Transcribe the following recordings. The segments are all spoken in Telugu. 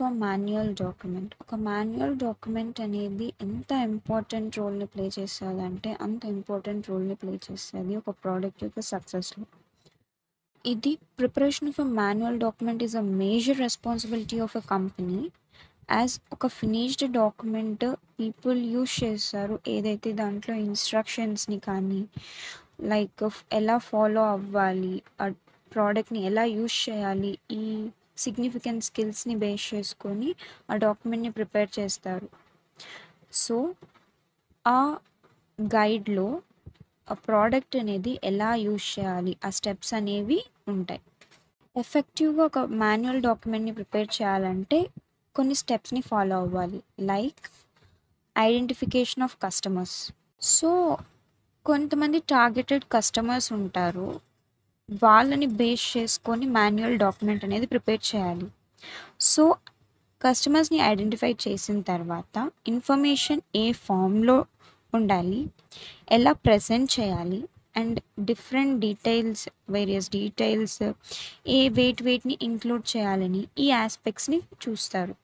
ఫర్ మాన్యువల్ డాక్యుమెంట్ ఒక మాన్యువల్ డాక్యుమెంట్ అనేది ఎంత ఇంపార్టెంట్ రోల్ని ప్లే చేస్తుందంటే అంత ఇంపార్టెంట్ రోల్ని ప్లే చేస్తుంది ఒక ప్రోడక్ట్ యొక్క సక్సెస్లో ఇది preparation for manual document is a major responsibility of a company as ఒక ఫినిష్డ్ డాక్యుమెంట్ పీపుల్ యూజ్ చేస్తారు ఏదైతే దాంట్లో ఇన్స్ట్రక్షన్స్ని కానీ లైక్ ఎలా ఫాలో అవ్వాలి ఆ ప్రోడక్ట్ని ఎలా యూస్ చేయాలి ఈ సిగ్నిఫికెంట్ స్కిల్స్ని బేస్ చేసుకొని ఆ డాక్యుమెంట్ని ప్రిపేర్ చేస్తారు. సో ఆ గైడ్లో ఆ ప్రోడక్ట్ అనేది ఎలా యూజ్ చేయాలి? ఆ స్టెప్స్ అనేవి ఉంటాయి. ఎఫెక్టివ్గా ఒక మాన్యువల్ డాక్యుమెంట్ని ప్రిపేర్ చేయాలంటే కొన్ని స్టెప్స్ని ఫాలో అవ్వాలి. Like identification of customers so కొంతమంది టార్గెటెడ్ కస్టమర్స్ ఉంటారు. వాళ్ళని బేస్ చేసుకొని మాన్యువల్ డాక్యుమెంట్ అనేది ప్రిపేర్ చేయాలి. సో కస్టమర్స్ని ఐడెంటిఫై చేసిన తర్వాత ఇన్ఫర్మేషన్ ఏ ఫామ్లో ఉండాలి ఎలా ప్రజెంట్ చేయాలి and different details various details A weight వెయిట్ని ఇంక్లూడ్ చేయాలని ఈ ఆస్పెక్ట్స్ని చూస్తారు.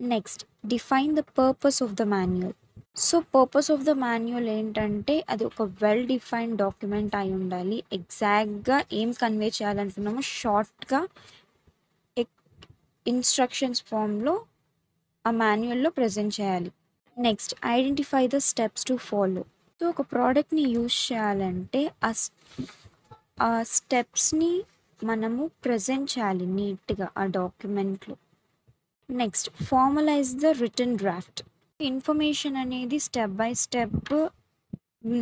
Next define the purpose of the manual. So purpose of the manual ఏంటంటే అది ఒక వెల్ డిఫైన్డ్ డాక్యుమెంట్ అయి ఉండాలి. ఎగ్జాక్ట్గా ఏం కన్వే చేయాలనుకున్నామో షార్ట్గా ఇన్స్ట్రక్షన్స్ ఫామ్లో ఆ మాన్యువల్లో ప్రజెంట్ చేయాలి. Next identify the steps to follow so ఒక ప్రోడక్ట్ని యూస్ చేయాలంటే ఆ ఆ స్టెప్స్ని మనము ప్రజెంట్ చేయాలి నీట్గా ఆ డాక్యుమెంట్లో next formalize the return draft information అనేది స్టెప్ బై స్టెప్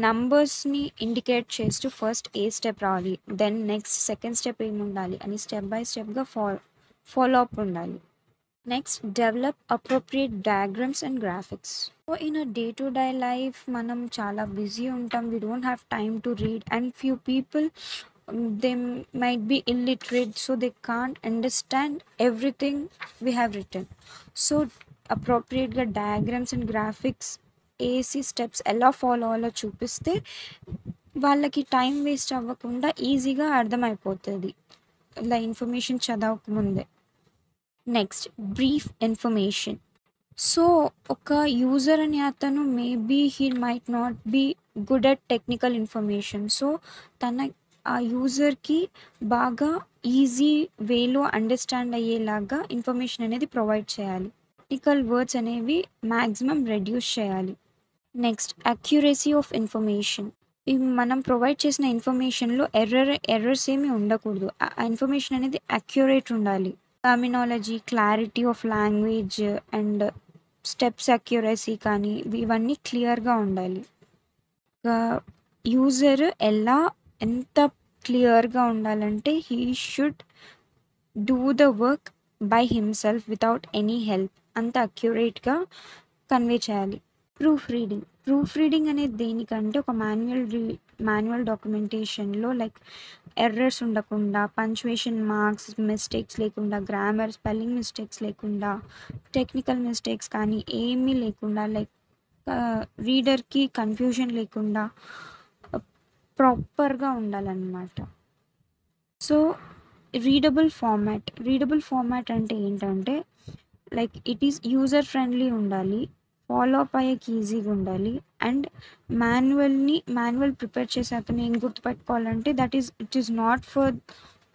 నంబర్స్ని ఇండికేట్ చేస్తూ ఫస్ట్ ఏ స్టెప్ రావాలి దెన్ నెక్స్ట్ సెకండ్ స్టెప్ ఏమి ఉండాలి అని స్టెప్ బై స్టెప్గా ఫా ఫాలో అప్ ఉండాలి. Next develop appropriate diagrams and graphics. So in a day to day life మనం చాలా బిజీ ఉంటాం we don't have time to read and few people they might be illiterate so they can't understand everything we have return so అప్రోప్రియేట్గా డయాగ్రామ్స్ అండ్ గ్రాఫిక్స్ ఏసీ స్టెప్స్ ఎలా ఫాలో అవ్వాలో చూపిస్తే వాళ్ళకి టైం వేస్ట్ అవ్వకుండా ఈజీగా అర్థమైపోతుంది. ఇలా ఇన్ఫర్మేషన్ చదవకముందే. నెక్స్ట్ బ్రీఫ్ ఇన్ఫర్మేషన్ సో ఒక యూజర్ అని అతను maybe he might not be good at technical information so తన ఆ యూజర్కి బాగా ఈజీ వేలో అండర్స్టాండ్ అయ్యేలాగా ఇన్ఫర్మేషన్ అనేది ప్రొవైడ్ చేయాలి. టెక్నికల్ వర్డ్స్ అనేవి మ్యాక్సిమం రెడ్యూస్ చేయాలి. నెక్స్ట్ అక్యురసీ ఆఫ్ ఇన్ఫర్మేషన్ ఇవి మనం ప్రొవైడ్ చేసిన ఇన్ఫర్మేషన్లో ఎర్రర్ ఎర్రర్స్ ఏమీ ఉండకూడదు. ఆ ఇన్ఫర్మేషన్ అనేది అక్యురేట్ ఉండాలి. Terminology clarity of language and steps accuracy కానీ ఇవన్నీ క్లియర్గా ఉండాలి. యూజర్ ఎలా ఎంత క్లియర్గా ఉండాలంటే he should do the work by himself without any help అంత అక్యురేట్గా కన్వే చేయాలి. ప్రూఫ్ రీడింగ్ ప్రూఫ్ రీడింగ్ అనేది దేనికంటే ఒక మాన్యువల్ రీ మాన్యువల్ డాక్యుమెంటేషన్లో లైక్ ఎర్రర్స్ ఉండకుండా పంచువేషన్ మార్క్స్ మిస్టేక్స్ లేకుండా గ్రామర్ స్పెల్లింగ్ మిస్టేక్స్ లేకుండా టెక్నికల్ మిస్టేక్స్ కానీ ఏమీ లేకుండా లైక్ రీడర్కి కన్ఫ్యూజన్ లేకుండా ప్రాపర్గా ఉండాలన్నమాట. So readable format readable format అంటే ఏంటంటే like it is user friendly ఉండాలి ఫాలో అప్ అయ్యేకి ఈజీగా ఉండాలి అండ్ మాన్యువల్ని మాన్యువల్ ప్రిపేర్ చేసే అతను ఏం గుర్తుపెట్టుకోవాలంటే that is it is not for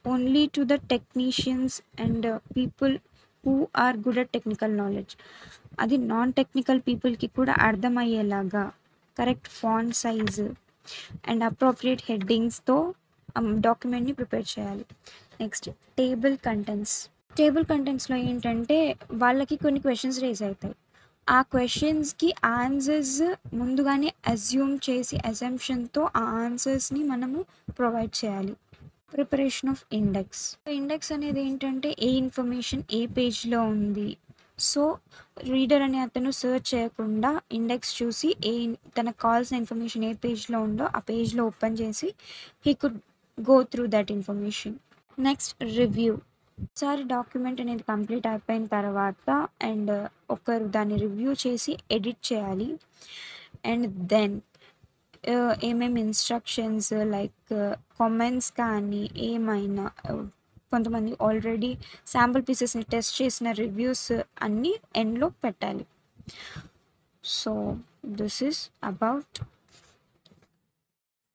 only to the technicians and people who are good at technical knowledge అది నాన్ టెక్నికల్ పీపుల్కి కూడా అర్థమయ్యేలాగా correct font size and appropriate హెడ్డింగ్స్తో డాక్యుమెంట్ని ప్రిపేర్ చేయాలి. నెక్స్ట్ టేబుల్ కంటెంట్స్ టేబుల్ కంటెంట్స్లో ఏంటంటే వాళ్ళకి కొన్ని క్వశ్చన్స్ రేజ్ అవుతాయి. ఆ క్వశ్చన్స్కి ఆన్సర్స్ ముందుగానే అజ్యూమ్ చేసి అజంప్షన్తో ఆ ఆన్సర్స్ని మనము ప్రొవైడ్ చేయాలి. ప్రిపరేషన్ ఆఫ్ ఇండెక్స్ ఇండెక్స్ అనేది ఏంటంటే ఏ ఇన్ఫర్మేషన్ ఏ పేజ్లో ఉంది. సో రీడర్ అనే అతను సర్చ్ చేయకుండా ఇండెక్స్ చూసి ఏ తనకు కావాల్సిన ఇన్ఫర్మేషన్ ఏ పేజ్లో ఉందో ఆ పేజ్లో ఓపెన్ చేసి he could go through that information next review ఒకసారి డాక్యుమెంట్ అనేది కంప్లీట్ అయిపోయిన తర్వాత అండ్ ఒకరు దాన్ని రివ్యూ చేసి ఎడిట్ చేయాలి. అండ్ దెన్ ఏమేమి ఇన్స్ట్రక్షన్స్ లైక్ కామెంట్స్ కానీ ఏమైనా కొంతమంది ఆల్రెడీ శాంపుల్ పీసెస్ని టెస్ట్ చేసిన రివ్యూస్ అన్నీ ఎండ్లో పెట్టాలి. So this is about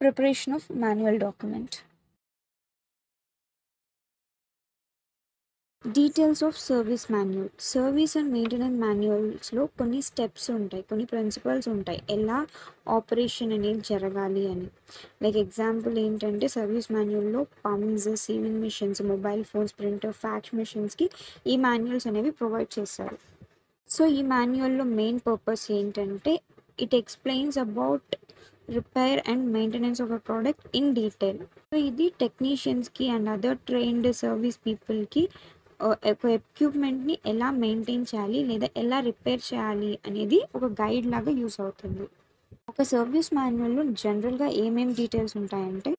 preparation of manual document. Details of service manual service and maintenance మాన్యువల్స్లో కొన్ని స్టెప్స్ ఉంటాయి కొన్ని ప్రిన్సిపల్స్ ఉంటాయి. ఎలా ఆపరేషన్ అనేది జరగాలి అని. లైక్ ఎగ్జాంపుల్ ఏంటంటే service మాన్యువల్లో pumps sewing machines mobile phones printer fax మిషన్స్కి ఈ మాన్యువల్స్ అనేవి ప్రొవైడ్ చేస్తారు. సో ఈ మాన్యువల్లో మెయిన్ పర్పస్ ఏంటంటే it explains about repair and maintenance of a product in detail so ఇది టెక్నీషియన్స్కి అండ్ అదర్ ట్రైన్డ్ సర్వీస్ పీపుల్కి ఒక ఎక్విప్మెంట్ని ఎలా మెయింటైన్ చేయాలి లేదా ఎలా రిపేర్ చేయాలి అనేది ఒక గైడ్ లాగా యూస్ అవుతుంది. ఒక సర్వీస్ మాన్యువల్లో జనరల్గా ఏమేమి డీటెయిల్స్ ఉంటాయంటే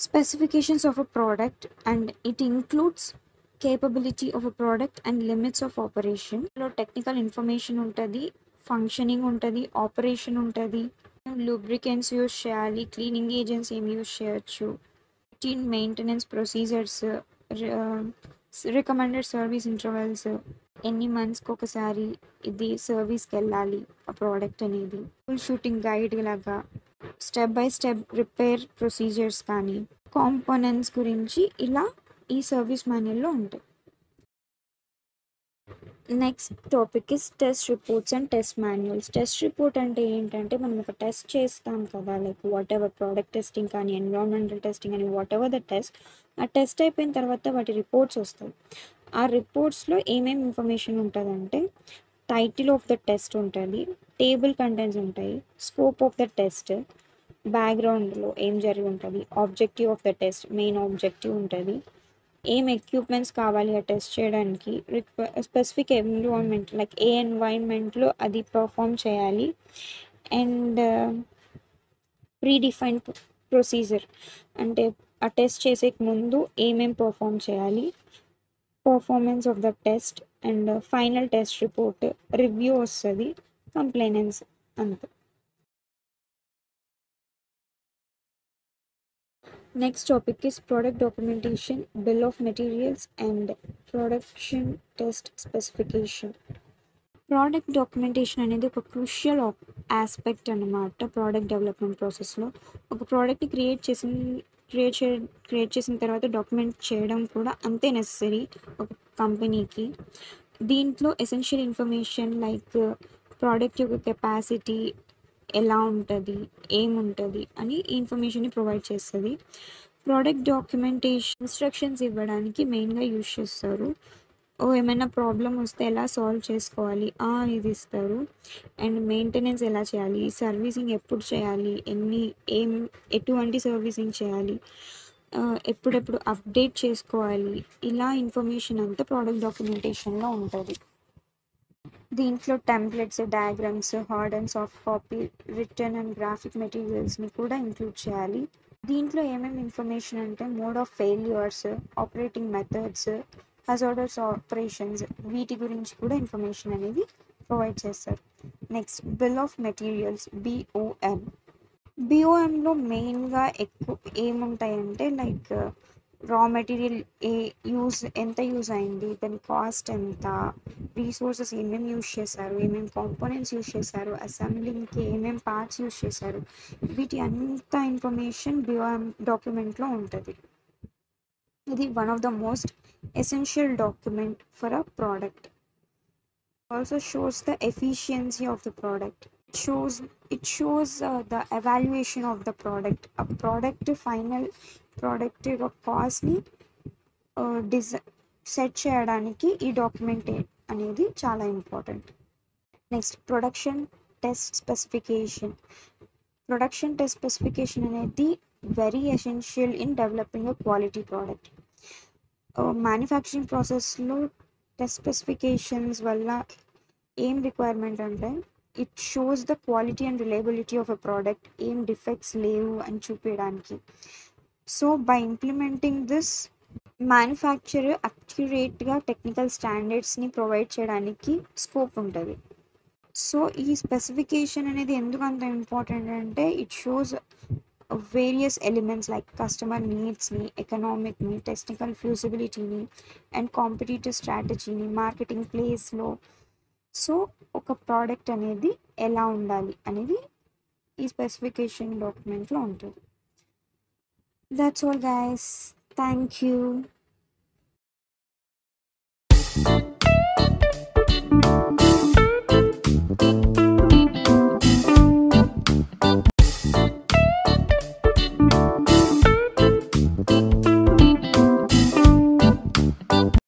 specifications of a product and it includes capability of a product and limits of ఆపరేషన్లో టెక్నికల్ ఇన్ఫర్మేషన్ ఉంటుంది ఫంక్షనింగ్ ఉంటుంది ఆపరేషన్ ఉంటుంది లూబ్రికెన్స్ యూస్ చేయాలి క్లీనింగ్ ఏజెంట్స్ ఏం యూస్ చేయొచ్చు maintenance procedures recommended service intervals ఎన్ని మంత్స్కి ఒకసారి ఇది సర్వీస్కి వెళ్ళాలి ఆ ప్రోడక్ట్ అనేది. ఫుల్ షూటింగ్ గైడ్ లాగా step by step repair procedures కానీ కాంపోనెంట్స్ గురించి ఇలా ఈ సర్వీస్ మాన్యుల్లో ఉంటాయి. Next topic is test reports and test manuals test report అంటే ఏంటంటే మనం ఒక టెస్ట్ చేస్తాం కదా like whatever product testing కానీ ఎన్విరాన్మెంటల్ టెస్టింగ్ కానీ వాట్ ఎవర్ ద టెస్ట్ ఆ టెస్ట్ అయిపోయిన తర్వాత వాటి రిపోర్ట్స్ వస్తాయి. ఆ రిపోర్ట్స్లో ఏమేమి ఇన్ఫర్మేషన్ ఉంటుందంటే టైటిల్ ఆఫ్ ద టెస్ట్ ఉంటుంది టేబుల్ కంటెంట్స్ ఉంటాయి స్కోప్ ఆఫ్ ద టెస్ట్ బ్యాక్గ్రౌండ్లో ఏం జరిగి ఉంటుంది objective of the test main objective ఉంటుంది ఏం ఎక్విప్మెంట్స్ కావాలి ఆ టెస్ట్ చేయడానికి? స్పెసిఫిక్ ఎన్విరాన్మెంట్ లైక్ ఏ ఎన్వైర్న్మెంట్లో అది పర్ఫామ్ చేయాలి? అండ్ ప్రీడిఫైన్డ్ ప్రొసీజర్ అంటే ఆ టెస్ట్ చేసే ముందు ఏమేం పర్ఫామ్ చేయాలి? Performance of the test and final test report review వస్తుంది కంప్లైనెన్స్ అంతే. Next topic is product documentation bill of materials and production test specification product documentation అనేది ఒక క్రూషియల్ ఆస్పెక్ట్ అన్నమాట ప్రోడక్ట్ డెవలప్మెంట్ ప్రాసెస్లో ఒక ప్రోడక్ట్ క్రియేట్ చేసిన క్రియేట్ చే క్రియేట్ చేసిన తర్వాత డాక్యుమెంట్ చేయడం కూడా అంతే నెసరీ ఒక కంపెనీకి దీంట్లో ఎసెన్షియల్ ఇన్ఫర్మేషన్ లైక్ ప్రోడక్ట్ యొక్క కెపాసిటీ ఎలా ఉంటుంది ఏముంటుంది అని ఈ ఇన్ఫర్మేషన్ని ప్రొవైడ్ చేస్తుంది. ప్రోడక్ట్ డాక్యుమెంటేషన్ ఇన్స్ట్రక్షన్స్ ఇవ్వడానికి మెయిన్గా యూజ్ చేస్తారు. ఓ ఏమైనా ప్రాబ్లం వస్తే ఎలా సాల్వ్ చేసుకోవాలి? ఇది ఇస్తారు. అండ్ మెయింటెనెన్స్ ఎలా చేయాలి? సర్వీసింగ్ ఎప్పుడు చేయాలి? ఎన్ని ఏం ఎటువంటి సర్వీసింగ్ చేయాలి? ఎప్పుడెప్పుడు అప్డేట్ చేసుకోవాలి? ఇలా ఇన్ఫర్మేషన్ అంతా ప్రోడక్ట్ డాక్యుమెంటేషన్లో ఉంటుంది. దీంట్లో templates diagrams hard and soft copy return and graphic మెటీరియల్స్ని కూడా ఇంక్లూడ్ చేయాలి. దీంట్లో ఏమేమి ఇన్ఫర్మేషన్ అంటే mode of failures operating methods hazards operations వీటి గురించి కూడా ఇన్ఫర్మేషన్ అనేది ప్రొవైడ్ చేస్తారు. Next bill of materials BOM బిఓఎంలో మెయిన్గా ఎక్కువ ఏముంటాయంటే లైక్ రా మెటీరియల్ ఏ యూజ్ ఎంత యూజ్ అయింది దాని కాస్ట్ ఎంత రీసోర్సెస్ ఏమేమి యూజ్ చేశారు ఏమేమి కాంపోనెంట్స్ యూజ్ చేశారు అసెంబ్లింగ్కి ఏమేమి పార్ట్స్ యూజ్ చేశారు వీటి అంత ఇన్ఫర్మేషన్ బిఓఎం డాక్యుమెంట్లో ఉంటుంది ఇది one of the most essential document for a product also shows the efficiency of the product it shows it shows uh, the evaluation of the product a product final product యొక్క కాస్ట్ని డిజై సెట్ చేయడానికి ఈ డాక్యుమెంట్ అనేది చాలా important next production test specification production test specification అనేది very essential in developing a quality product manufacturing ప్రాసెస్లో టెస్ట్ స్పెసిఫికేషన్స్ వల్ల ఏం రిక్వైర్మెంట్ అంటే it shows the quality and reliability of a product ఏం డిఫెక్ట్స్ లేవు అని చూపించడానికి so by implementing this manufacture అక్యురేట్గా technical స్టాండర్డ్స్ని ప్రొవైడ్ చేయడానికి స్కోప్ ఉంటుంది. సో ఈ స్పెసిఫికేషన్ అనేది ఎందుకు అంత ఇంపార్టెంట్ అంటే it shows various elements like customer నీడ్స్ని ఎకనామిక్ని టెక్నికల్ ఫ్యూజిబిలిటీని అండ్ కాంపిటేటివ్ స్ట్రాటజీని మార్కెటింగ్ ప్లేస్లో సో ఒక ప్రోడక్ట్ అనేది ఎలా ఉండాలి అనేది ఈ స్పెసిఫికేషన్ డాక్యుమెంట్లో ఉంటుంది. that's all guys. Thank you.